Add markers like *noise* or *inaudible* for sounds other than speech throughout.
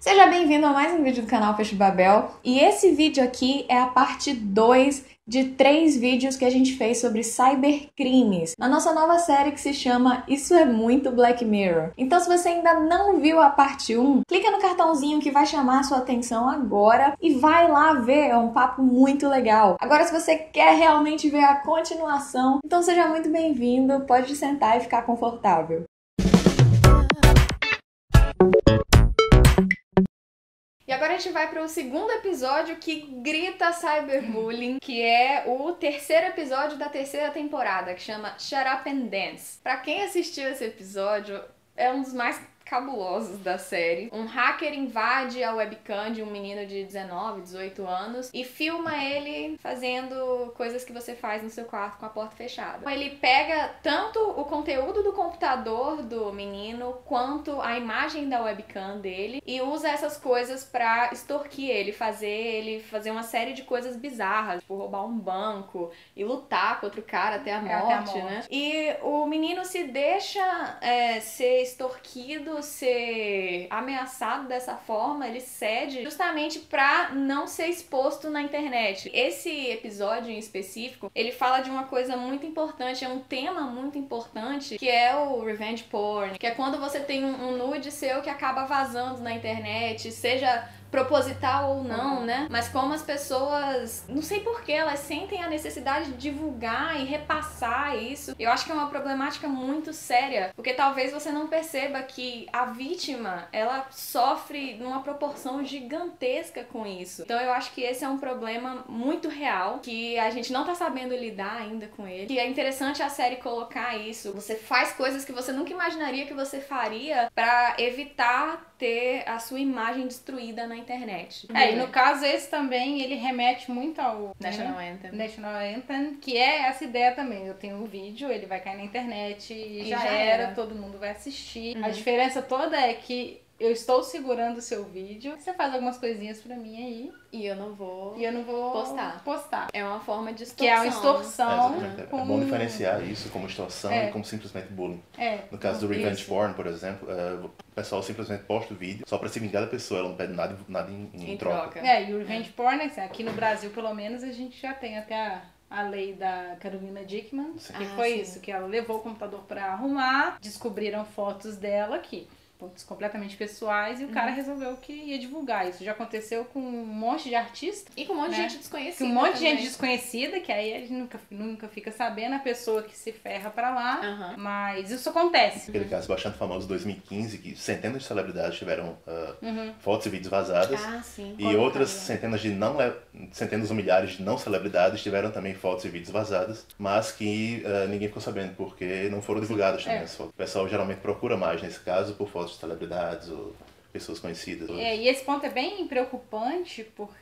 Seja bem-vindo a mais um vídeo do canal Peixe Babel. E esse vídeo aqui é a parte 2 de três vídeos que a gente fez sobre cybercrimes na nossa nova série que se chama Isso é Muito Black Mirror. Então, se você ainda não viu a parte 1, clica no cartãozinho que vai chamar a sua atenção agora e vai lá ver, é um papo muito legal. Agora, se você quer realmente ver a continuação, então seja muito bem-vindo, pode sentar e ficar confortável. E agora a gente vai para o segundo episódio que grita cyberbullying, que é o terceiro episódio da terceira temporada, que chama Shut Up and Dance. Para quem assistiu esse episódio, é um dos mais cabulosos da série. Um hacker invade a webcam de um menino de 19, 18 anos e filma ele fazendo coisas que você faz no seu quarto com a porta fechada. Ele pega tanto o conteúdo do computador do menino quanto a imagem da webcam dele e usa essas coisas para extorquir ele, fazer ele fazer uma série de coisas bizarras, tipo roubar um banco e lutar contra o cara até a morte, até a morte. né? E o menino se deixa é, ser extorquido ser ameaçado dessa forma, ele cede justamente pra não ser exposto na internet. Esse episódio em específico, ele fala de uma coisa muito importante, é um tema muito importante, que é o revenge porn, que é quando você tem um nude seu que acaba vazando na internet, seja proposital ou não, né? Mas como as pessoas, não sei porquê, elas sentem a necessidade de divulgar e repassar isso. Eu acho que é uma problemática muito séria, porque talvez você não perceba que a vítima, ela sofre numa proporção gigantesca com isso. Então eu acho que esse é um problema muito real, que a gente não tá sabendo lidar ainda com ele. Que é interessante a série colocar isso. Você faz coisas que você nunca imaginaria que você faria para evitar ter a sua imagem destruída na internet. É, e no caso esse também, ele remete muito ao National né? Anthem. National Anthem, que é essa ideia também. Eu tenho o vídeo, ele vai cair na internet e, E já, já era, era. todo mundo vai assistir. Uhum. A diferença toda é que eu estou segurando o seu vídeo, você faz algumas coisinhas pra mim aí E eu não vou. e eu não vou Postar. postar. É uma forma de Que extorsão. é uma É, extorsão. É com... bom diferenciar isso como extorsão É. e como simplesmente bullying. É, No caso do revenge isso. porn, por exemplo, é, o pessoal simplesmente posta o vídeo só pra se vingar da pessoa, ela não pede nada, nada em, em Em troca. troca. É, e o revenge porn, assim, aqui no Brasil, pelo menos, a gente já tem até a, a lei da Carolina Dickman, Sim. que Ah, foi sim. isso, que ela levou o computador pra arrumar, descobriram fotos dela aqui. Pontos completamente pessoais e o Uhum. cara resolveu que ia divulgar. Isso já aconteceu com um monte de artistas, E com um monte de Né? gente desconhecida. com um monte de também. gente desconhecida, que aí a gente nunca, nunca fica sabendo, a pessoa que se ferra pra lá. Aham. Mas isso acontece. Aquele caso bastante famoso de 2015, que centenas de celebridades tiveram ah, Uhum. fotos e vídeos vazadas. Ah, sim. E Como outras centenas de não le- centenas ou milhares de não celebridades tiveram também fotos e vídeos vazadas, mas que ah, ninguém ficou sabendo porque não foram divulgadas também É. as fotos. O pessoal geralmente procura mais nesse caso por fotos de celebridades ou pessoas conhecidas. É, e esse ponto é bem preocupante porque,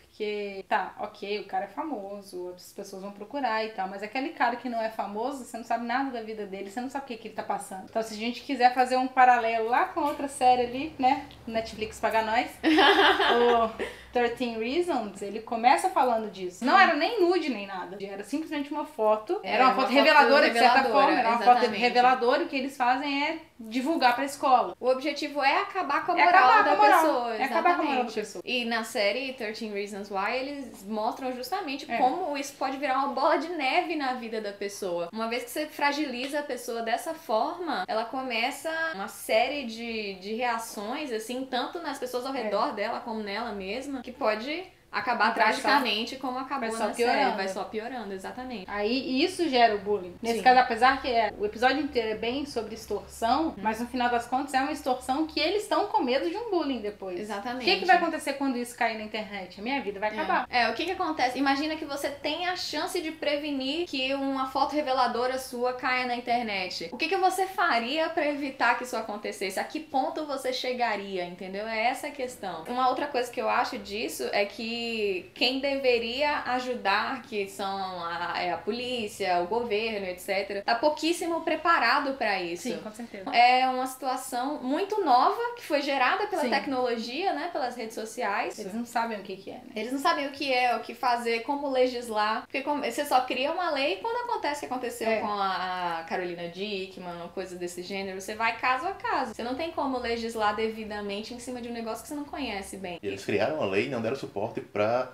tá, ok, o cara é famoso, outras pessoas vão procurar e tal, mas aquele cara que não é famoso, você não sabe nada da vida dele, você não sabe o que, que ele tá passando. Então, se a gente quiser fazer um paralelo lá com outra série ali, né, Netflix paga nós, *laughs* o 13 Reasons, ele começa falando disso. Não era nem nude nem nada, era simplesmente uma foto, era, Era uma uma foto foto reveladora, de certa reveladora, forma, era uma foto exatamente. reveladora e o que eles fazem é divulgar pra escola. O objetivo é acabar com a É moral acabar da com a moral. pessoa. É acabar com a moral da pessoa. E na série 13 Reasons Why, eles mostram justamente É. como isso pode virar uma bola de neve na vida da pessoa. Uma vez que você fragiliza a pessoa dessa forma, ela começa uma série de, de reações, assim, tanto nas pessoas ao É. redor dela como nela mesma, que pode acabar Vai só- tragicamente como acabou vai só na série. piorando. Vai só piorando, exatamente. Aí isso gera o bullying. Nesse Sim. caso, apesar que é, o episódio inteiro é bem sobre extorsão, Uhum. mas no final das contas é uma extorsão que eles estão com medo de um bullying depois. O Exatamente. que, que vai acontecer quando isso cair na internet? A minha vida vai acabar. É. É, o que que acontece? Imagina que você tem a chance de prevenir que uma foto reveladora sua caia na internet. O que que você faria pra evitar que isso acontecesse? A que ponto você chegaria, entendeu? É essa a questão. Uma outra coisa que eu acho disso é que que quem deveria ajudar, que são a, é a polícia, o governo, etc., tá pouquíssimo preparado para isso. Sim, com certeza. É uma situação muito nova que foi gerada pela Sim. tecnologia, né, pelas redes sociais. Eles não sabem o que, que é, né? Eles não sabem o que é, o que fazer, como legislar. Porque como- você só cria uma lei quando acontece o que aconteceu É. com a Carolina Dickman, coisa desse gênero. Você vai caso a caso. Você não tem como legislar devidamente em cima de um negócio que você não conhece bem. E eles criaram a lei e não deram suporte para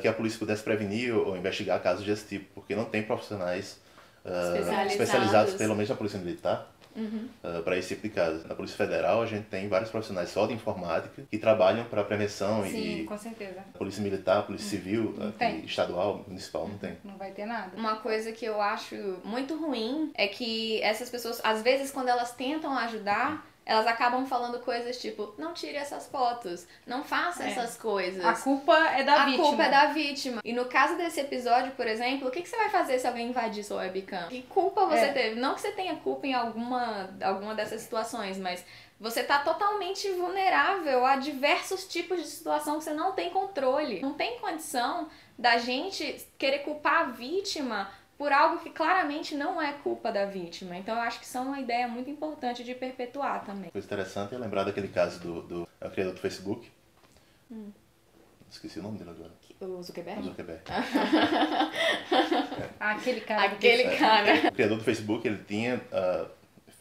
que a polícia pudesse prevenir ou, ou investigar casos desse tipo, porque não tem profissionais ah, Especializados. especializados, pelo menos na Polícia Militar, Uhum. para esse tipo de caso. Na Polícia Federal, a gente tem vários profissionais só de informática que trabalham para prevenção Sim, e com certeza. a Polícia Militar, Polícia Civil, aqui, tem. estadual, municipal, não tem. Não vai ter nada. Uma coisa que eu acho muito ruim é que essas pessoas, às vezes, quando elas tentam ajudar, elas acabam falando coisas tipo: não tire essas fotos, não faça É. essas coisas. A culpa é da a vítima. culpa é da vítima. E no caso desse episódio, por exemplo, o que, que você vai fazer se alguém invadir sua webcam? Que culpa você É. teve? Não que você tenha culpa em alguma, alguma dessas situações, mas você tá totalmente vulnerável a diversos tipos de situação que você não tem controle. Não tem condição da gente querer culpar a vítima por algo que claramente não é culpa da vítima. Então eu acho que isso é uma ideia muito importante de perpetuar também. Coisa interessante é lembrar daquele caso do, do é o criador do Facebook. Esqueci o nome dele agora. O Zuckerberg? Zuckerberg. Ah, *laughs* Aquele cara. Aquele cara. O criador do Facebook, ele tinha ah,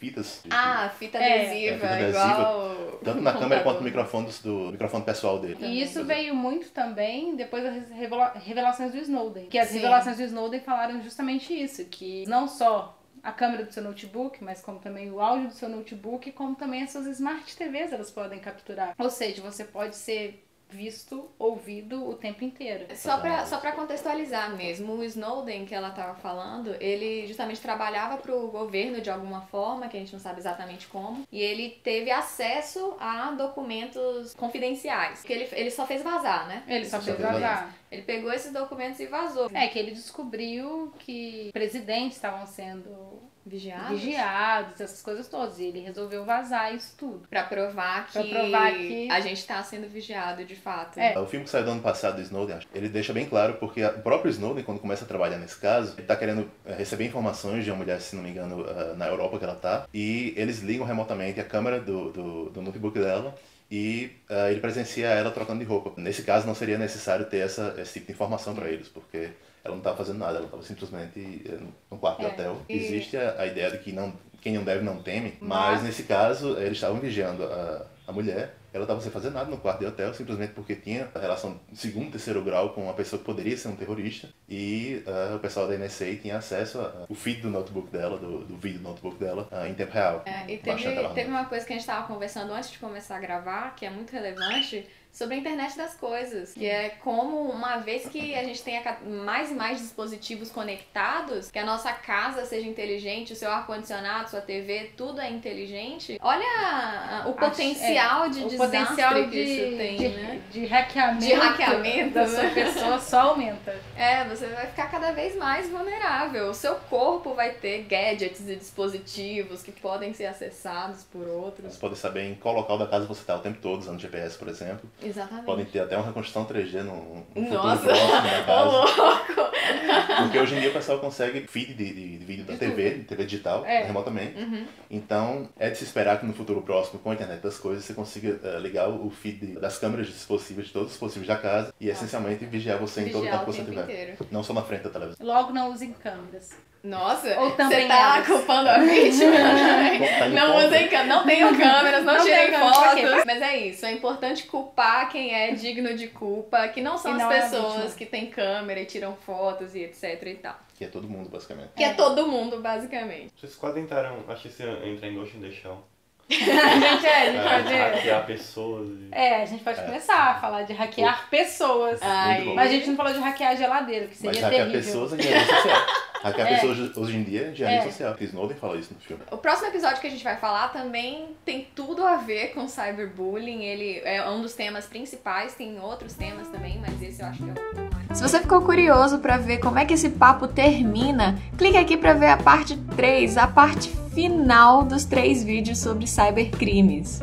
fitas de- Ah, fita É, adesiva, é, fita adesiva, igual. tanto na câmera quanto no microfone do, do microfone pessoal dele. E isso veio muito também depois das revela- revelações do Snowden. Que as Sim. revelações do Snowden falaram justamente isso, que não só a câmera do seu notebook, mas como também o áudio do seu notebook, como também as suas smart TVs elas podem capturar. Ou seja, você pode ser visto, ouvido o tempo inteiro. Só pra, só pra contextualizar mesmo, o Snowden que ela tava falando, ele justamente trabalhava pro governo de alguma forma, que a gente não sabe exatamente como, e ele teve acesso a documentos confidenciais, que ele, ele só fez vazar, né? Ele só fez vazar. Ele pegou esses documentos e vazou. É que ele descobriu que presidentes estavam sendo Vigiados? vigiados, essas coisas todas. E ele resolveu vazar isso tudo. Pra provar que, Pra provar que- a gente tá sendo vigiado de fato. É. O filme que saiu do ano passado do Snowden, ele deixa bem claro porque o próprio Snowden, quando começa a trabalhar nesse caso, ele tá querendo eh, receber informações de uma mulher, se não me engano, ah, na Europa que ela tá, e eles ligam remotamente a câmera do, do, do notebook dela e ah, ele presencia ela trocando de roupa. Nesse caso, não seria necessário ter essa, esse tipo de informação para eles, porque ela não estava fazendo nada, ela estava simplesmente eh, num quarto de É. hotel. E- Existe a, a ideia de que não, quem não deve não teme, mas, Mas- nesse caso, eles estavam vigiando a, a mulher. Ela estava sem fazer nada no quarto de hotel, simplesmente porque tinha relação de segundo, terceiro grau com uma pessoa que poderia ser um terrorista. E ah, o pessoal da NSA tinha acesso ao feed do notebook dela, do, do vídeo do notebook dela, ah, em tempo real. É, e teve, teve uma coisa que a gente tava conversando antes de começar a gravar, que é muito relevante, sobre a internet das coisas. Que é como, uma vez que a gente tenha mais e mais dispositivos conectados, que a nossa casa seja inteligente, o seu ar-condicionado, sua TV, tudo é inteligente. Olha a- o Acho- potencial de o potencial que de, isso tem, de, né? de hackeamento, De hackeamento, da né? sua pessoa só aumenta. É, você vai ficar cada vez mais vulnerável. O seu corpo vai ter gadgets e dispositivos que podem ser acessados por outros. Eles podem saber em qual local da casa você está o tempo todo, usando GPS, por exemplo. Exatamente. Podem ter até uma reconstrução 3D num, num futuro Nossa, próximo da *laughs* casa. Porque hoje em dia o pessoal consegue feed de, de- de vídeo da TV, de TV digital, É. remotamente. Uhum. Então, é de se esperar que no futuro próximo, com a internet das coisas, você consiga eh, ligar o feed das câmeras dispositivas, de todos os dispositivos da casa, e essencialmente vigiar você em todo Vigiar o que você tempo tiver. inteiro. Não só na frente da televisão. Logo não usem câmeras. Nossa, Ou também você tá elas. culpando a vítima? *laughs* Tá indo não usem câmeras, não tenham câmeras, não, Não tirem fotos. Mas é isso, é importante culpar quem é digno de culpa, que não são E as não é pessoas vítima. que têm câmera e tiram fotos e etc e tal. Que é todo mundo, basicamente. Que é todo mundo, basicamente. Vocês quase tentaram, acho que ia entrar em Ghost in the Shell. *laughs* a gente, é, a gente É, pode... hackear pessoas e... É, a gente pode É. começar a falar de hackear pessoas. Ai. Mas a gente não falou de hackear a geladeira, que Mas seria hackear terrível. pessoas é *laughs* social. Hackear É. pessoas hoje em dia é engenharia É. social. Chris Snowden fala isso no filme. O próximo episódio que a gente vai falar também tem tudo a ver com cyberbullying. Ele é um dos temas principais, tem outros temas também, mas esse eu acho que é o mais. Se você ficou curioso para ver como é que esse papo termina, clique aqui para ver a parte 3, a parte final dos três vídeos sobre cybercrimes.